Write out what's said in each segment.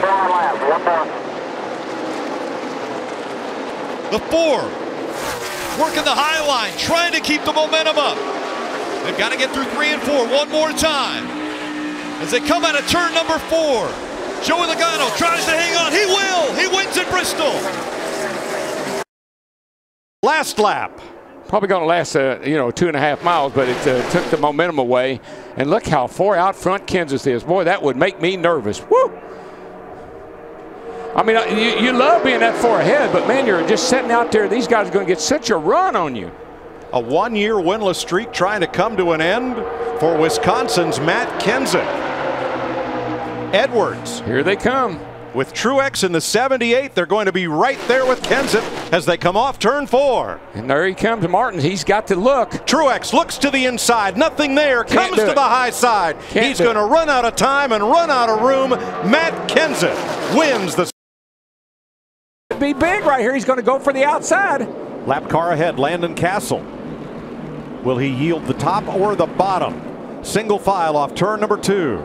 Bristol. The four working the high line, trying to keep the momentum up. They've got to get through three and four one more time. As they come out of turn number four, Joey Logano tries to hang on. He will. He wins at Bristol. Last lap. Probably going to last, uh, you know, two and a half miles, but it uh, took the momentum away. And look how far out front Kenseth is. Boy, that would make me nervous. Woo! I mean, uh, you, you love being that far ahead, but man, you're just sitting out there. These guys are going to get such a run on you. A one-year winless streak trying to come to an end for Wisconsin's Matt Kenseth. Edwards. Here they come. With Truex in the 78, they're going to be right there with Kenseth as they come off turn four. And there he comes, Martin. He's got to look. Truex looks to the inside. Nothing there. Can't comes to the high side. Can't He's going to run out of time and run out of room. Matt Kenseth wins the. Be big right here. He's going to go for the outside. Lap car ahead. Landon Cassill. Will he yield the top or the bottom? Single file off turn number two.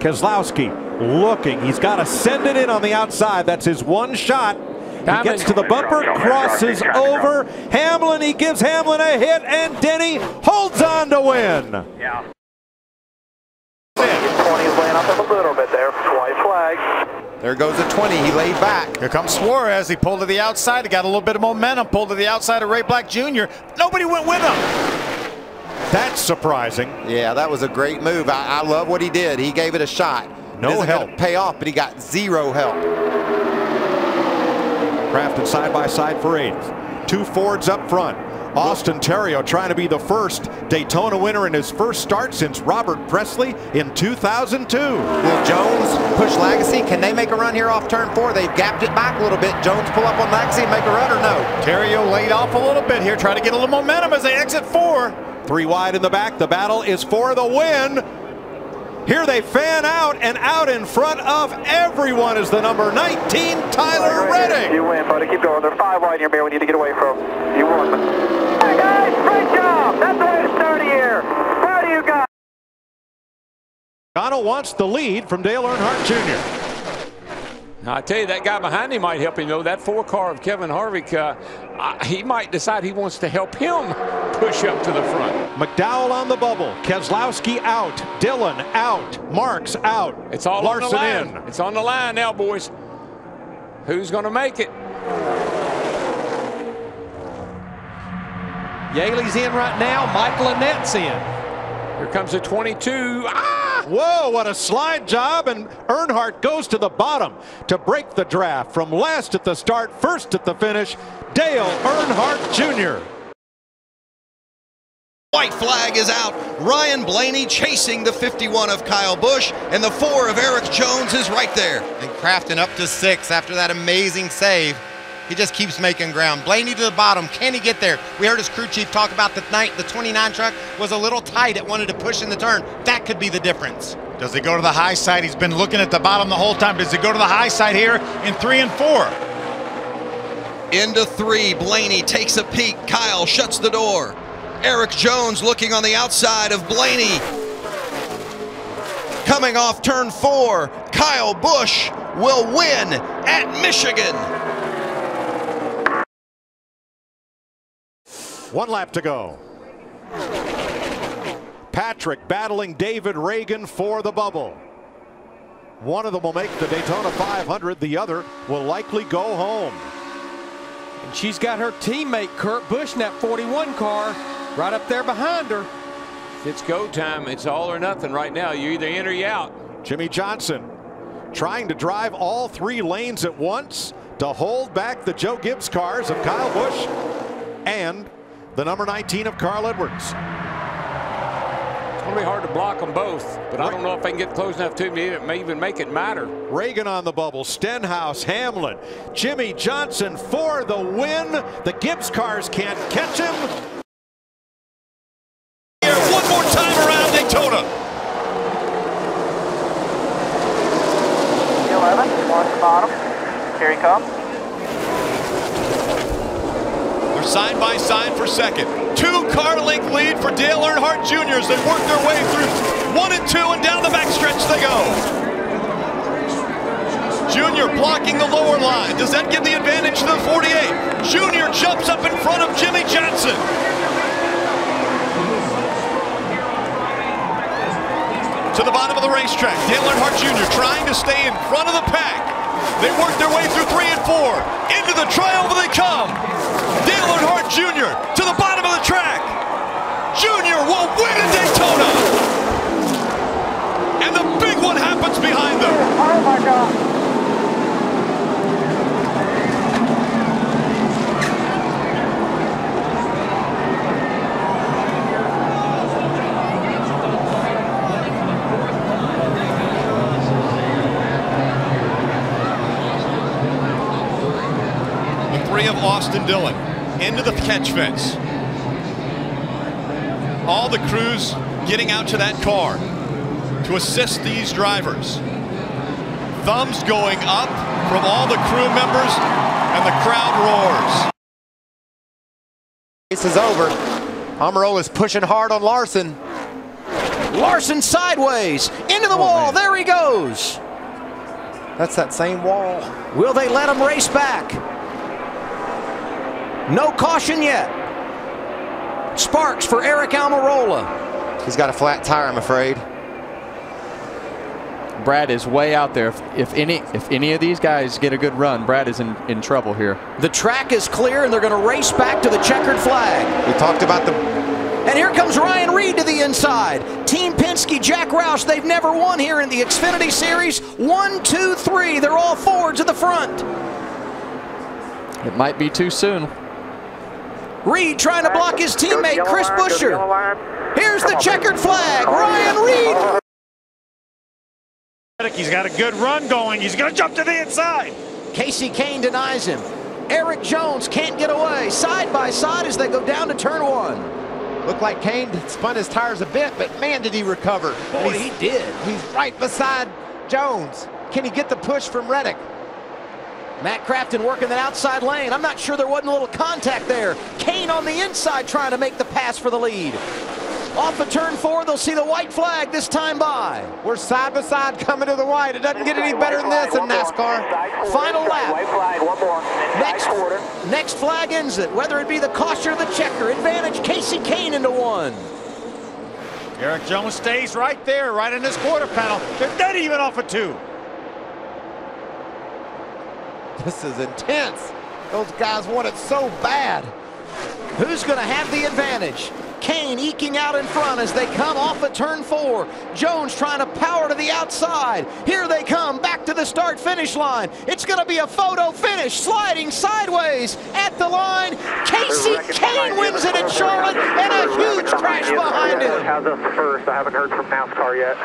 Keselowski looking. He's got to send it in on the outside. That's his one shot. He gets to the bumper, crosses over. Hamlin, he gives Hamlin a hit, and Denny holds on to win. Yeah. 20 is laying up a little bit there. White flag. There goes a 20. He laid back. Here comes Suarez. He pulled to the outside. He got a little bit of momentum. Pulled to the outside of Ray Black Jr. Nobody went with him. That's surprising. Yeah, that was a great move. I, I love what he did. He gave it a shot. No help. Pay off, but he got zero help. Crafton side by side for eighth. Two Fords up front. Austin Theriault trying to be the first Daytona winner in his first start since Robert Pressley in 2002. Will Jones push Lagasse? Can they make a run here off turn four? They've gapped it back a little bit. Jones pull up on Lagasse and make a run or no? Terrio laid off a little bit here, trying to get a little momentum as they exit four. Three wide in the back. The battle is for the win. Here they fan out, and out in front of everyone is the number 19, Tyler Reddick. You win, buddy. Keep going. They're five wide mirror. We need to get away from. You won. Hey, guys. Great job. That's the way to start a year. Proud of you guys. Connell wants the lead from Dale Earnhardt Jr. Now, I tell you, that guy behind him might help him, though. That four car of Kevin Harvick, uh, I, he might decide he wants to help him push up to the front. McDowell on the bubble. Keselowski out. Dillon out. Marks out. It's all Larson on the line. in. It's on the line now, boys. Who's going to make it? Yeley's in right now. Michael Annett's in. Here comes a 22. Ah! Whoa, what a slide job. And Earnhardt goes to the bottom to break the draft from last at the start, first at the finish. Dale Earnhardt Jr. White flag is out. Ryan Blaney chasing the 51 of Kyle Busch, and the four of Erik Jones is right there. And Crafton up to six after that amazing save. He just keeps making ground. Blaney to the bottom. Can he get there? We heard his crew chief talk about the night the 29 truck was a little tight. It wanted to push in the turn. That could be the difference. Does he go to the high side? He's been looking at the bottom the whole time. Does he go to the high side here in three and four? Into three, Blaney takes a peek. Kyle shuts the door. Erik Jones looking on the outside of Blaney. Coming off turn four, Kyle Busch will win at Michigan. One lap to go. Patrick battling David Ragan for the bubble. One of them will make the Daytona 500. The other will likely go home. And she's got her teammate Kurt Busch in that 41 car right up there behind her. It's go time. It's all or nothing right now. You either in or you out. Jimmie Johnson trying to drive all three lanes at once to hold back the Joe Gibbs cars of Kyle Busch and the number 19 of Carl Edwards. It's going to be hard to block them both, but I don't know if they can get close enough to me. It may even make it matter. Ragan on the bubble, Stenhouse, Hamlin, Jimmie Johnson for the win. The Gibbs cars can't catch him. Here, one more time around Daytona. 11, one bottom. Here he comes. They're side by side for second. Two car length lead for Dale Earnhardt Jr. as they work their way through one and two and down the backstretch they go. Junior blocking the lower line. Does that give the advantage to the 48? Junior jumps up in front of Jimmie Johnson. To the bottom of the racetrack, Dale Earnhardt Jr. trying to stay in front of the pack. They work their way through three and four. Into the trioval they come. Dale Earnhardt Jr. to the bottom of the track. Junior will win at Daytona. And the big one happens behind them. Oh my God. The three of Austin Dillon into the catch fence. All the crews getting out to that car to assist these drivers. Thumbs going up from all the crew members, and the crowd roars. Race is over. Almirola's pushing hard on Larson. Larson sideways into the oh, wall. There he goes. That's that same wall. Will they let him race back? No caution yet. Sparks for Aric Almirola. He's got a flat tire, I'm afraid. Brad is way out there. If, if any if any of these guys get a good run, Brad is in, in trouble here. The track is clear and they're going to race back to the checkered flag. We talked about the And here comes Ryan Reed to the inside. Team Penske, Jack Roush, they've never won here in the Xfinity Series. One, two, three. They're all Fords at the front. It might be too soon. Reed trying to block his teammate, Chris Buescher. Here's the checkered flag. Ryan Reed. He's got a good run going. He's going to jump to the inside. Kasey Kahne denies him. Erik Jones can't get away. Side by side as they go down to turn one. looked like Kahne spun his tires a bit, but man, did he recover. Boy, he did. he's right beside Jones. Can he get the push from Reddick? Matt Crafton working that outside lane. I'm not sure there wasn't a little contact there. Kahne on the inside trying to make the pass for the lead. Off of turn four, they'll see the white flag this time by. We're side by side coming to the white. It doesn't get any better than this in NASCAR. Final lap. White flag, one more. Next, Back next flag ends it, whether it be the caution or the checker. Advantage Kasey Kahne into one. Erik Jones stays right there, right in this quarter panel. They're dead even off of two. This is intense. Those guys want it so bad. Who's going to have the advantage? Kahne eking out in front as they come off of turn four. Jones trying to power to the outside. Here they come back to the start finish line. It's going to be a photo finish, sliding sideways at the line. Kasey Kahne wins it at Charlotte and a huge crash behind him. How's us first? I haven't heard from NASCAR yet.